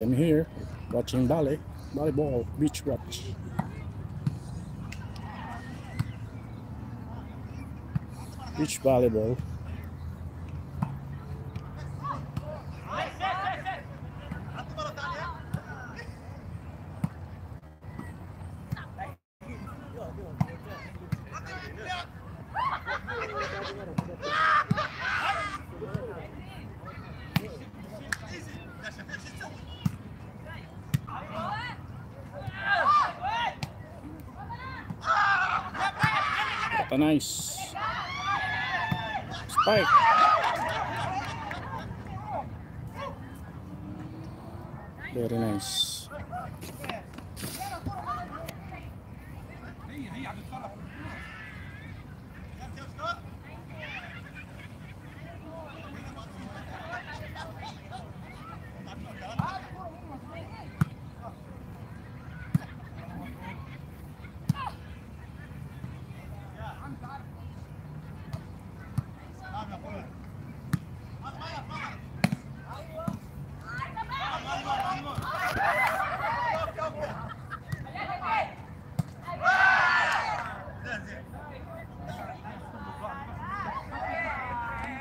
I'm here watching Bali, volleyball, beach watch. Beach volleyball. What a nice spike. Very nice.